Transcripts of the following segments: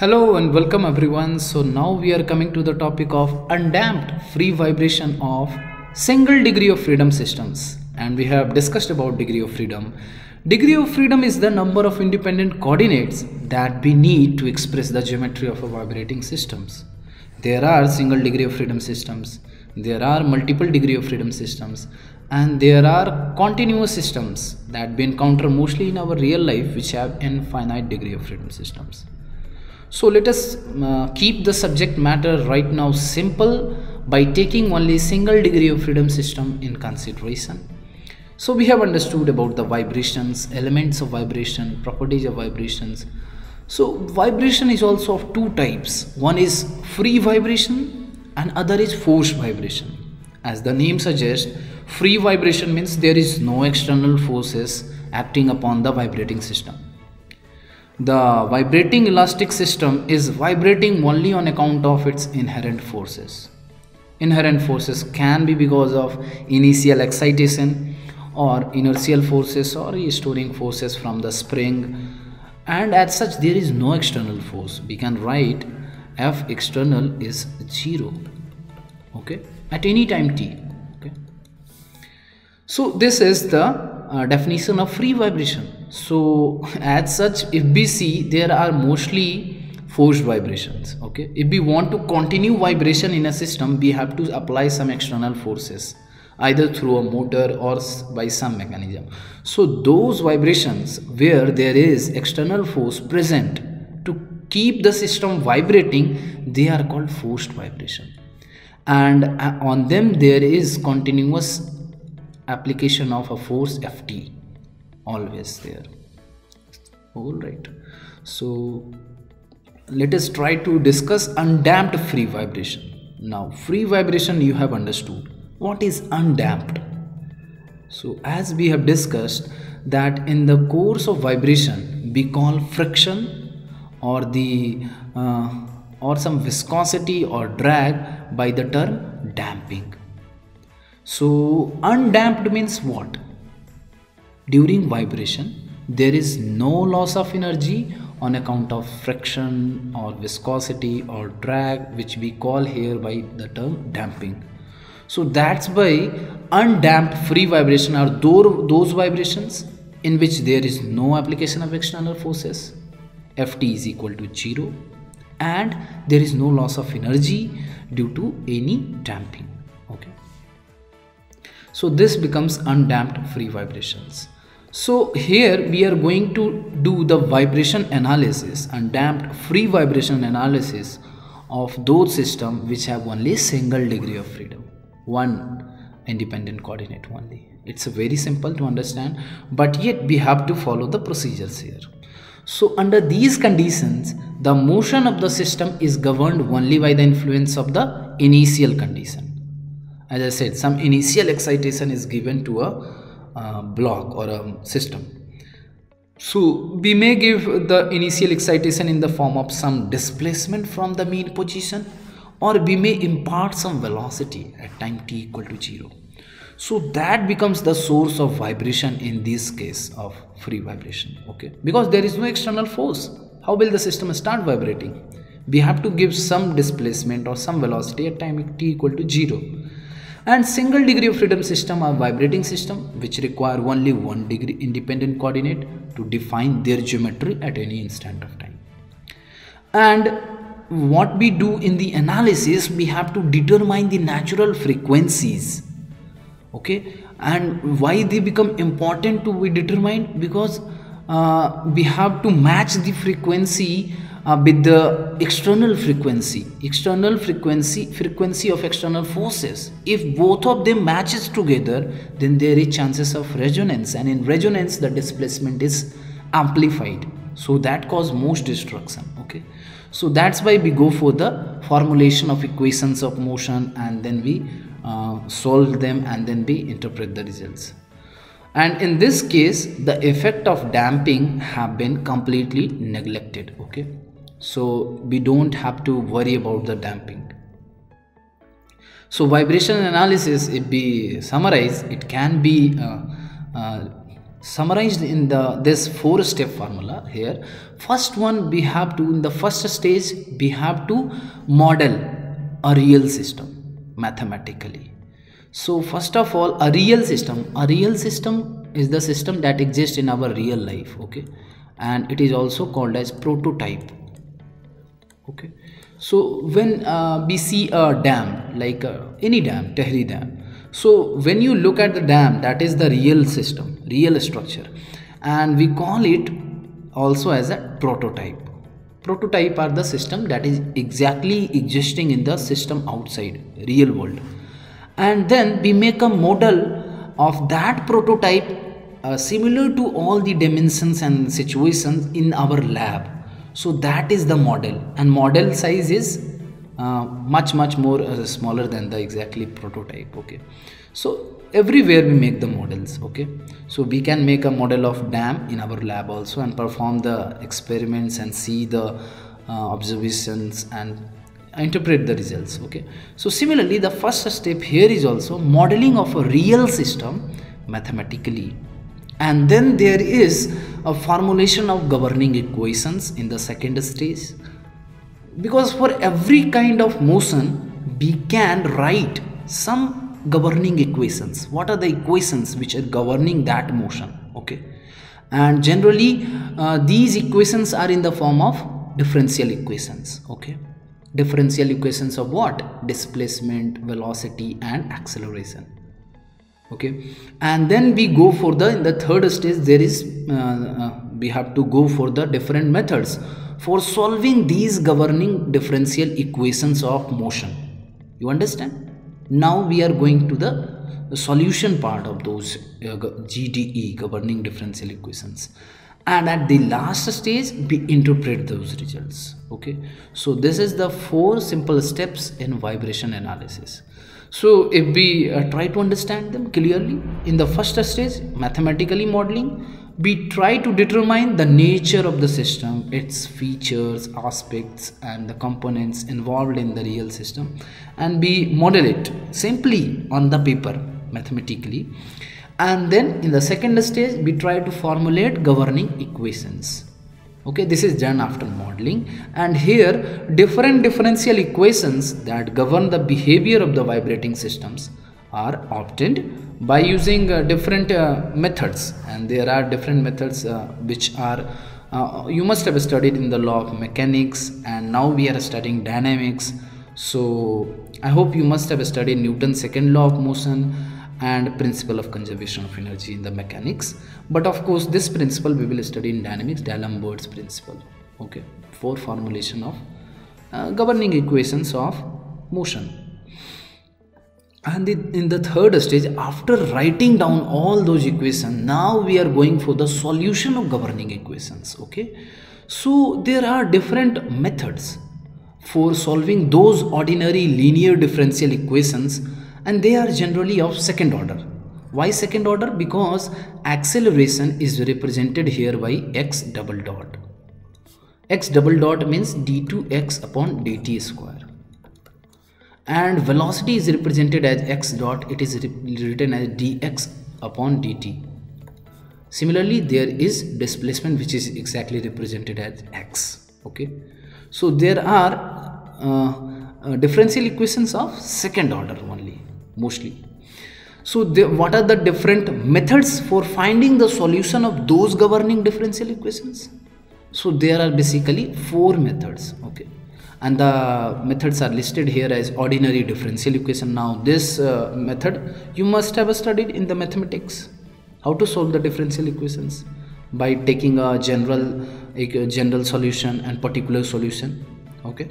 Hello and welcome everyone. So now we are coming to the topic of undamped free vibration of single degree of freedom systems and we have discussed about degree of freedom. Degree of freedom is the number of independent coordinates that we need to express the geometry of a vibrating systems. There are single degree of freedom systems, there are multiple degree of freedom systems and there are continuous systems that we encounter mostly in our real life which have infinite degree of freedom systems. So let us uh, keep the subject matter right now simple by taking only single degree of freedom system in consideration. So we have understood about the vibrations, elements of vibration, properties of vibrations. So vibration is also of two types. One is free vibration and other is forced vibration. As the name suggests, free vibration means there is no external forces acting upon the vibrating system the vibrating elastic system is vibrating only on account of its inherent forces. Inherent forces can be because of initial excitation or inertial forces or restoring forces from the spring and as such there is no external force. We can write F external is 0 okay at any time t okay. So this is the uh, definition of free vibration so as such if we see there are mostly forced vibrations okay? If we want to continue vibration in a system we have to apply some external forces either through a motor or by some mechanism. So those vibrations where there is external force present to keep the system vibrating they are called forced vibration. And uh, on them there is continuous application of a force ft always there. All right. So let us try to discuss undamped free vibration. Now free vibration you have understood. What is undamped? So as we have discussed that in the course of vibration we call friction or the uh, or some viscosity or drag by the term damping. So undamped means what during vibration there is no loss of energy on account of friction or viscosity or drag which we call here by the term damping. So that's why undamped free vibration are those vibrations in which there is no application of external forces. Ft is equal to 0 and there is no loss of energy due to any damping. Okay. So this becomes undamped free vibrations so here we are going to do the vibration analysis undamped free vibration analysis of those systems which have only single degree of freedom. One independent coordinate only. It's very simple to understand but yet we have to follow the procedures here. So under these conditions the motion of the system is governed only by the influence of the initial condition. As i said some initial excitation is given to a block or a system. So we may give the initial excitation in the form of some displacement from the mean position or we may impart some velocity at time t equal to 0. So that becomes the source of vibration in this case of free vibration okay because there is no external force how will the system start vibrating we have to give some displacement or some velocity at time t equal to 0 and single degree of freedom system are vibrating system which require only one degree independent coordinate to define their geometry at any instant of time. And what we do in the analysis we have to determine the natural frequencies okay? And why they become important to be determined? Because uh, we have to match the frequency uh, with the external frequency external frequency frequency of external forces. If both of them matches together then there is chances of resonance and in resonance the displacement is amplified. So that cause most destruction okay? So that's why we go for the formulation of equations of motion and then we uh, solve them and then we interpret the results. And in this case the effect of damping have been completely neglected okay so we don't have to worry about the damping. So vibration analysis if we summarize it can be uh, uh, summarized in the this four step formula here. First one we have to in the first stage we have to model a real system mathematically. So first of all a real system a real system is the system that exists in our real life okay? And it is also called as prototype okay so when uh, we see a dam like uh, any dam tehri dam so when you look at the dam, that is the real system, real structure, and we call it also as a prototype. Prototype are the system that is exactly existing in the system outside real world, and then we make a model of that prototype uh, similar to all the dimensions and situations in our lab. So that is the model, and model size is uh, much much more uh, smaller than the exactly prototype okay? So everywhere we make the models okay? So we can make a model of dam in our lab also and perform the experiments and see the uh, observations and interpret the results okay? So similarly the first step here is also modeling of a real system mathematically. And then there is a formulation of governing equations in the second stage. Because for every kind of motion we can write some governing equations. What are the equations which are governing that motion? Okay. And generally uh, these equations are in the form of differential equations. Okay. Differential equations of what? Displacement velocity and acceleration okay? And then we go for the in the third stage there is uh, uh, we have to go for the different methods for solving these governing differential equations of motion. You understand? Now we are going to the solution part of those uh, GDE governing differential equations. And at the last stage we interpret those results. Okay? So this is the four simple steps in vibration analysis so if we uh, try to understand them clearly in the first stage mathematically modeling we try to determine the nature of the system, its features, aspects, and the components involved in the real system, and we model it simply on the paper mathematically. And then in the second stage, we try to formulate governing equations. Okay, this is done after modeling, and here different differential equations that govern the behavior of the vibrating systems are obtained by using uh, different uh, methods. And there are different methods uh, which are uh, you must have studied in the law of mechanics. And now we are studying dynamics. So i hope you must have studied newton's second law of motion and principle of conservation of energy in the mechanics. But of course this principle we will study in dynamics d'Alembert's principle. Okay for formulation of uh, governing equations of motion. And in the third stage after writing down all those equations now we are going for the solution of governing equations okay? So there are different methods for solving those ordinary linear differential equations and they are generally of second order. Why second order? Because acceleration is represented here by x double dot. x double dot means d2x upon dt square. And velocity is represented as x dot. It is written as dx upon dt similarly there is displacement which is exactly represented as x. Okay? So there are uh, uh, differential equations of second order only mostly. So the, what are the different methods for finding the solution of those governing differential equations? So there are basically four methods okay? And the methods are listed here as ordinary differential equation. Now this uh, method you must have studied in the mathematics how to solve the differential equations by taking a general a general solution and particular solution okay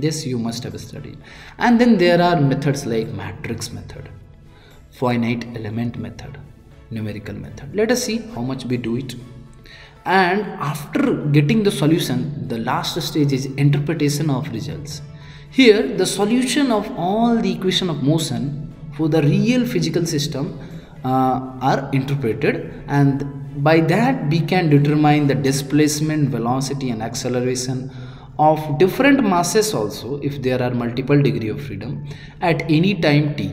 this you must have studied. And then there are methods like matrix method finite element method numerical method. Let us see how much we do it. And after getting the solution the last stage is interpretation of results. Here the solution of all the equation of motion for the real physical system uh, are interpreted. And by that we can determine the displacement velocity and acceleration of different masses also if there are multiple degree of freedom at any time t.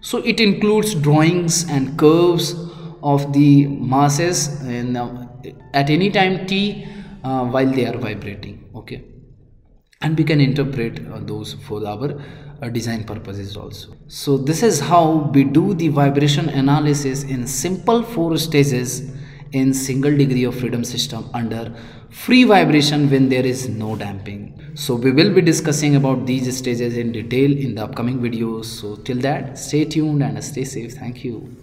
So it includes drawings and curves of the masses in, uh, at any time t uh, while they are vibrating okay? And we can interpret uh, those for our uh, design purposes also. So this is how we do the vibration analysis in simple four stages in single degree of freedom system under free vibration when there is no damping. So we will be discussing about these stages in detail in the upcoming videos. So till that stay tuned and stay safe. Thank you